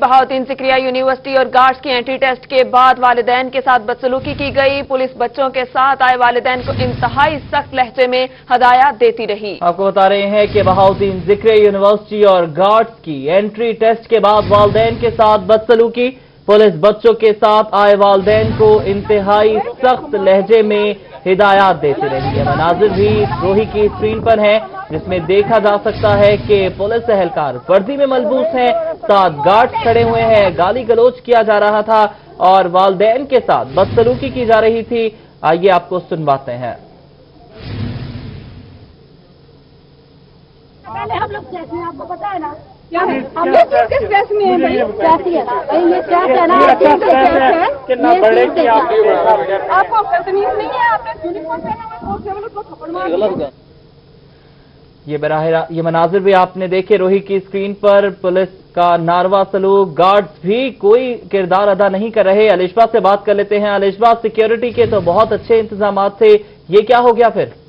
بہاوتین Zakariya university اور guards کی entry test کے بعد والدین کے ساتھ بدسلوکی کی گئی۔ پولیس بچوں کے ساتھ آئے والدین کو انتہائی سخت لہجے میں ہدایات دیتی رہی۔ آپ کو بتا رہے ہیں کہ بہاؤدین ذکر یونیورسٹی اور گارڈز کی اینٹری ٹیسٹ کے بعد والدین کے ساتھ بدسلوکی۔ پولیس بچوں کے ساتھ آئے والدین کو انتہائی سخت لہجے میں ہدایات دیتی رہی۔ ہے مناظر بھی روحی کی اسکرین پر ہیں، جس میں دیکھا جا سکتا ہے کہ پولیس اہلکار وردی میں ملبوس ہیں۔ کا گارڈ کھڑے ہوئے ہیں گالی گلوچ کیا جا رہا تھا اور والدین کے ساتھ بدسلوکی کی جا رہی تھی۔ آئیے آپ کو سنواتے ہیں۔ ہیں؟ آپ کو یہ براہ یہ مناظر بھی آپ نے دیکھے، روہی کی اسکرین پر پولیس کا ناروا سلوک، گارڈز بھی کوئی کردار ادا نہیں کر رہے۔ علیشبہ سے بات کر لیتے ہیں۔ علیشبہ سیکیورٹی کے تو بہت اچھے انتظامات تھے۔ یہ کیا ہو گیا پھر؟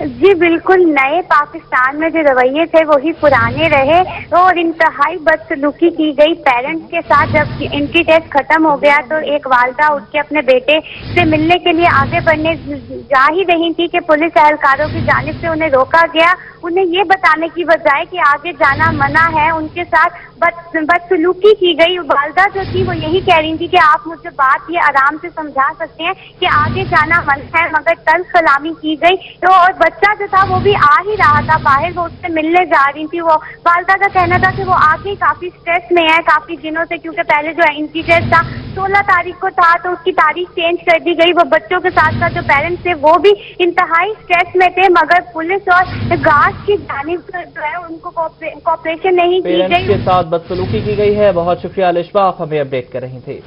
جی بالکل، نئے پاکستان میں جو رویے تھے وہی پرانے رہے اور انتہائی بدسلوکی کی گئی پیرنٹس کے ساتھ۔ جب انٹری ٹیسٹ ختم ہو گیا تو ایک والدہ اٹھ کے اپنے بیٹے سے ملنے کے لیے آگے بڑھنے جا ہی رہی تھی کہ پولیس اہلکاروں کی جانب سے انہیں روکا گیا انہیں یہ بتانے کی بجائے کہ آگے جانا منع ہے۔ ان کے ساتھ بد بدسلوکی کی گئی۔ والدہ جو تھی وہ یہی کہہ رہی تھی کہ آپ مجھے بات یہ آرام سے سمجھا سکتے ہیں کہ آگے جانا منع ہے، مگر تل سلامی کی گئی۔ تو اور بچہ جو تھا وہ بھی آ ہی رہا تھا۔ باہر وہ اس سے ملنے جا رہی تھی۔ وہ والدہ کا کہنا تھا کہ وہ آگے کافی اسٹریس میں ہے کافی دنوں سے، کیونکہ پہلے جو انسیڈنٹ تھا سولہ تاریخ کو تھا تو اس کی تاریخ چینج کر دی گئی۔ وہ بچوں کے ساتھ ساتھ جو پیرنٹس تھے وہ بھی انتہائی اسٹریس میں تھے مگر پولیس اور گارڈ کی جانب جو ہے ان کو کوپریشن نہیں کی گئی۔ کے ساتھ بدسلوکی کی گئی ہے۔ بہت شکریہ الشبا آپ ہمیں اپڈیٹ کر رہی تھے۔